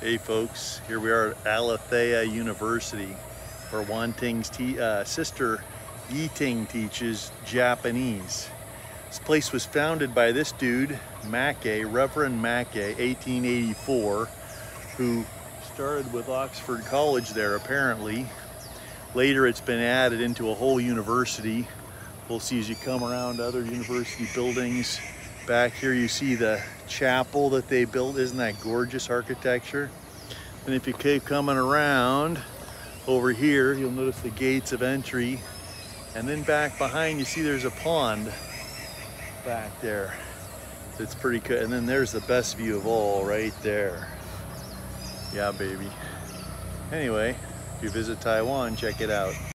Hey folks, here we are at Aletheia University where Wan Ting's uh, sister Yi-Ting teaches Japanese. This place was founded by this dude, Mackay, Reverend Mackay, 1884, who started with Oxford College there apparently. Later it's been added into a whole university. We'll see as you come around other university buildings. Back here you see the chapel that they built. Isn't that gorgeous architecture? And if you keep coming around over here, you'll notice the gates of entry. And then back behind you see there's a pond back there. It's pretty good. And then there's the best view of all right there. Yeah, baby. Anyway, if you visit Taiwan, check it out.